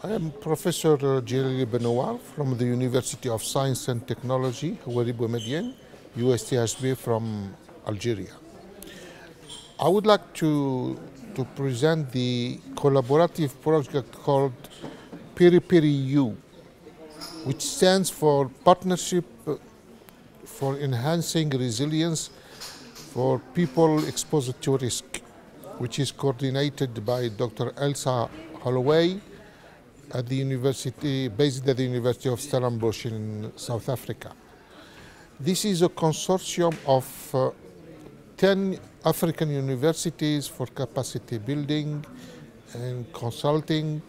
I am Professor uh, Djillali Benouar from the University of Science and Technology, Houari Boumediene, USTHB from Algeria. I would like to, to present the collaborative project called PeriPeri U, which stands for Partnership uh, for Enhancing Resilience for People Exposed to Risk, which is coordinated by Dr. Ailsa Holloway at the university, based at the University of Stellenbosch in South Africa. This is a consortium of uh, 10 African universities for capacity building and consulting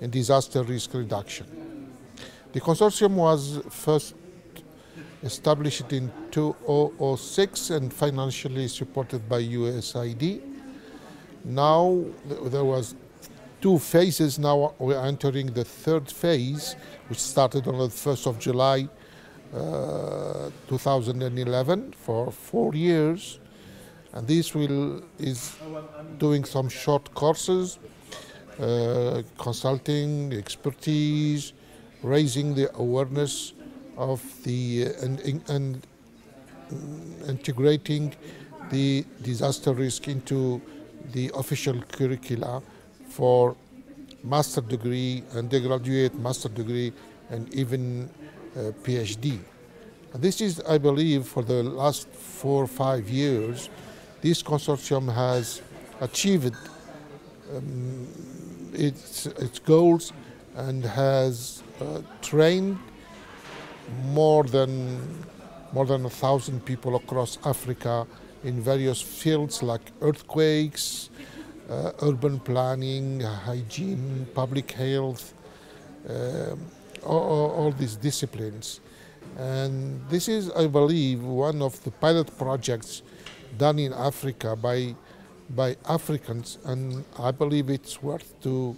and disaster risk reduction. The consortium was first established in 2006 and financially supported by USAID. Now there was two phases. Now we're entering the third phase, which started on the 1st of July uh, 2011 for four years. And this will is doing some short courses, uh, consulting, expertise, raising the awareness of the uh, and, and integrating the disaster risk into the official curricula for master degree, undergraduate master degree, and even uh, PhD. This is, I believe, for the last four or five years, this consortium has achieved um, its, its goals and has uh, trained more than more than a thousand people across Africa in various fields like earthquakes, uh, urban planning, hygiene, public health, um, all, all, these disciplines. And this is, I believe, one of the pilot projects done in Africa by, by Africans, and I believe it's worth to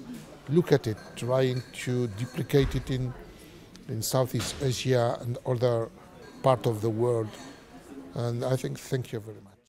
look at it, trying to duplicate it in, in Southeast Asia and other part of the world. And I think, thank you very much.